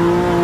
you.